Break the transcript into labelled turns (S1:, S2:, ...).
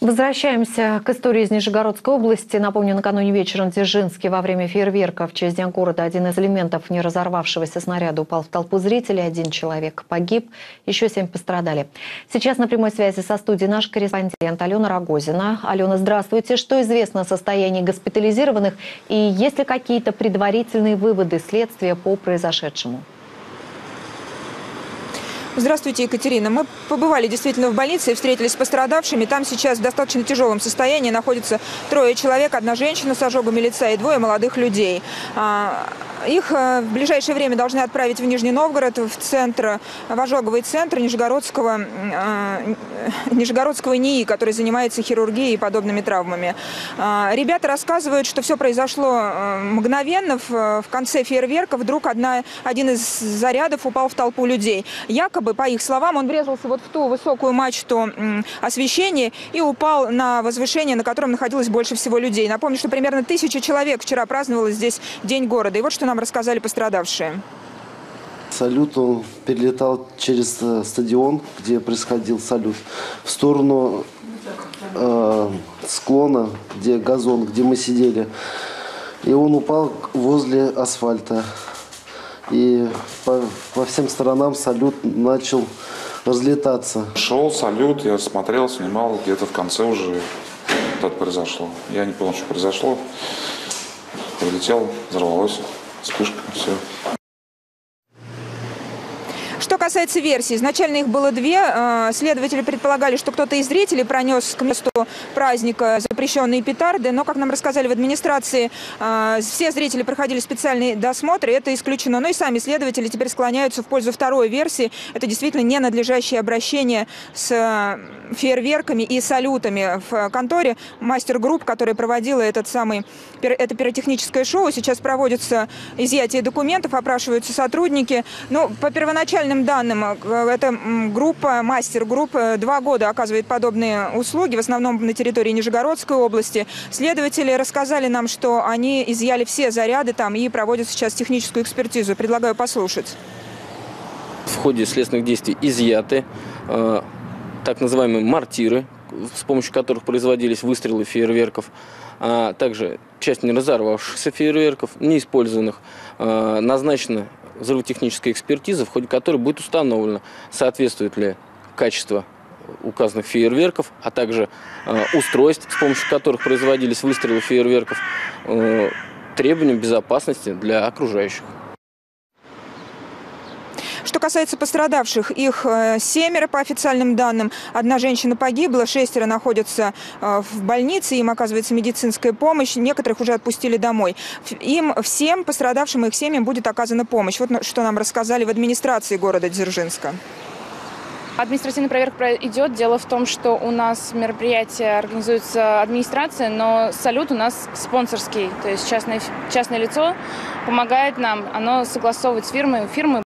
S1: Возвращаемся к истории из Нижегородской области. Напомню, накануне вечером в Дзержинске во время фейерверка в честь Дня города один из элементов не разорвавшегося снаряда упал в толпу зрителей. Один человек погиб, еще семь пострадали. Сейчас на прямой связи со студией наш корреспондент Алена Рогозина. Алена, здравствуйте. Что известно о состоянии госпитализированных и есть ли какие-то предварительные выводы следствия по произошедшему?
S2: Здравствуйте, Екатерина. Мы побывали действительно в больнице и встретились с пострадавшими. Там сейчас в достаточно тяжелом состоянии находится трое человек, одна женщина с ожогами лица и двое молодых людей. Их э, в ближайшее время должны отправить в Нижний Новгород, в центр, в ожоговый центр Нижегородского, э, Нижегородского НИИ, который занимается хирургией и подобными травмами. А, ребята рассказывают, что все произошло э, мгновенно. В конце фейерверка вдруг одна, один из зарядов упал в толпу людей. Якобы, по их словам, он врезался вот в ту высокую мачту освещения и упал на возвышение, на котором находилось больше всего людей. Напомню, что примерно тысяча человек вчера праздновало здесь День города. И вот что нам нам рассказали пострадавшие.
S3: Салют он перелетал через э, стадион, где происходил салют, в сторону э, склона, где газон, где мы сидели. И он упал возле асфальта. И по, по всем сторонам салют начал разлетаться.
S4: Шел салют, я смотрел, снимал, где-то в конце уже это произошло. Я не понял, что произошло. Прилетел, взорвалось вспышка, все.
S2: Касается версий, изначально их было две. Э, следователи предполагали, что кто-то из зрителей пронес к месту праздника запрещенные петарды, но, как нам рассказали в администрации, э, все зрители проходили специальный досмотр, и это исключено. Но и сами следователи теперь склоняются в пользу второй версии. Это действительно ненадлежащее обращение с э, фейерверками и салютами в конторе. Мастер-групп, которая проводила этот самый, это пиротехническое шоу, сейчас проводится изъятие документов, опрашиваются сотрудники. Но по первоначальным официальным данным, э, эта группа, мастер-группа, два года оказывает подобные услуги, в основном на территории Нижегородской области. Следователи рассказали нам, что они изъяли все заряды там и проводят сейчас техническую экспертизу. Предлагаю послушать.
S5: В ходе следственных действий изъяты э, так называемые мортиры, с помощью которых производились выстрелы фейерверков, а также часть не разорвавшихся фейерверков, неиспользованных. Э, назначена взрывотехническая экспертиза, в ходе которой будет установлено, соответствует ли качество указанных фейерверков, а также э, устройств, с помощью которых производились выстрелы фейерверков, э, требованиям безопасности для окружающих.
S2: Касается пострадавших, их э, семеро по официальным данным. Одна женщина погибла, шестеро находятся э, в больнице, им оказывается медицинская помощь. Некоторых уже отпустили домой. Им всем пострадавшим и их семьям будет оказана помощь. Вот что нам рассказали в администрации города Дзержинска.
S6: Административная проверка идет. Дело в том, что у нас мероприятие организуется администрация, но салют у нас спонсорский. То есть частное, частное лицо помогает нам. Оно согласовывает с фирмой. Фирмы